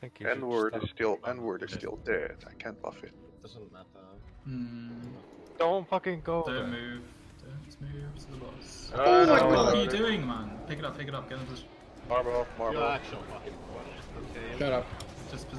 think you N-word is still N-word is still dead. I can't buff it. Doesn't matter. Mm. Don't fucking go. Don't there. move. Don't move to the boss. Oh what my are you doing, man? Pick it up, pick it up, get into this. Marble, You're marble. actual fucking. Okay. Shut up. Just position.